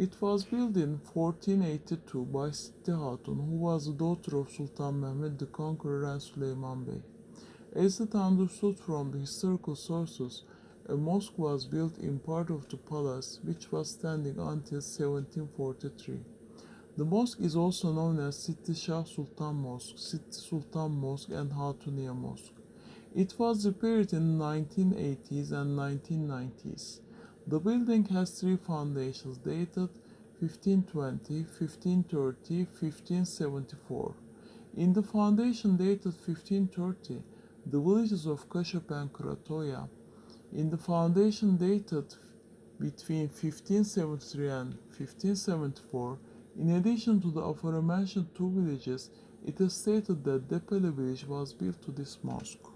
It was built in 1482 by Sitti Hatun, who was the daughter of Sultan Mehmed the Conqueror and Süleyman Bey. As it understood from the historical sources, a mosque was built in part of the palace, which was standing until 1743. The mosque is also known as Sitti Shah Sultan Mosque, Sitti Sultan Mosque, and Hatuniye Mosque. It was repaired in the 1980s and 1990s. The building has three foundations dated 1520, 1530, 1574. In the foundation dated 1530, the villages of Kashop and Kratoya. In the foundation dated between 1573 and 1574, in addition to the aforementioned two villages, it is stated that Depeli village was built to this mosque.